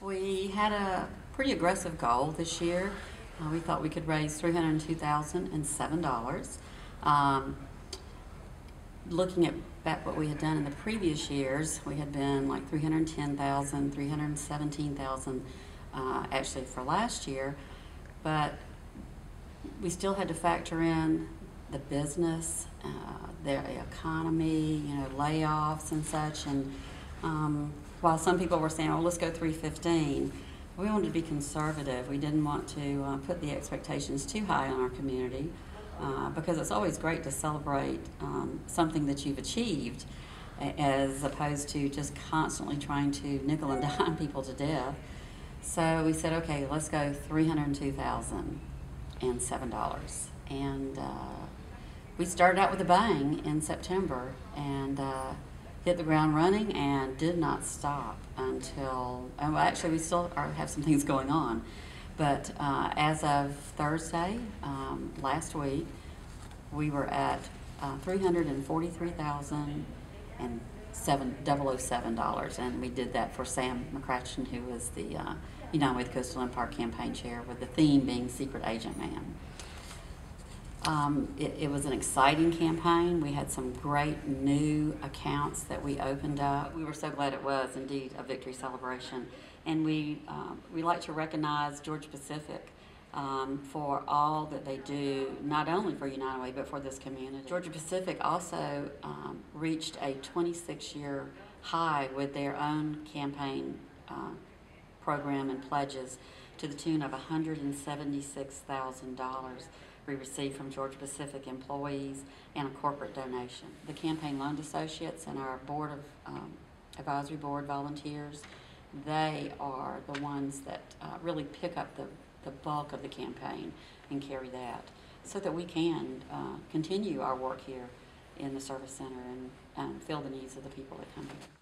We had a pretty aggressive goal this year. Uh, we thought we could raise three hundred two thousand and seven dollars. Um, looking at back what we had done in the previous years, we had been like 310,000, 317,000 uh, actually for last year, but we still had to factor in the business, uh, the economy, you know, layoffs and such. And um, while some people were saying, "Oh, let's go 315," we wanted to be conservative. We didn't want to uh, put the expectations too high on our community uh, because it's always great to celebrate um, something that you've achieved, as opposed to just constantly trying to nickel and dime people to death. So we said, okay, let's go three hundred two thousand and seven dollars. And uh, we started out with a bang in September and uh, hit the ground running and did not stop until. Well, actually, we still are, have some things going on, but uh, as of Thursday um, last week, we were at uh, three hundred and we did that for Sam McCratchin, who was the uh, United Way Coastal Empire campaign chair, with the theme being Secret Agent Man. Um, it, it was an exciting campaign. We had some great new accounts that we opened up. We were so glad it was indeed a victory celebration. And we, um, we like to recognize Georgia Pacific um, for all that they do, not only for United Way, but for this community. Georgia Pacific also um, reached a 26 year high with their own campaign uh, program and pledges to the tune of $176,000 we received from Georgia Pacific employees and a corporate donation. The Campaign Loan Associates and our Board of um, Advisory Board volunteers, they are the ones that uh, really pick up the, the bulk of the campaign and carry that so that we can uh, continue our work here in the service center and um, fill the needs of the people that come here.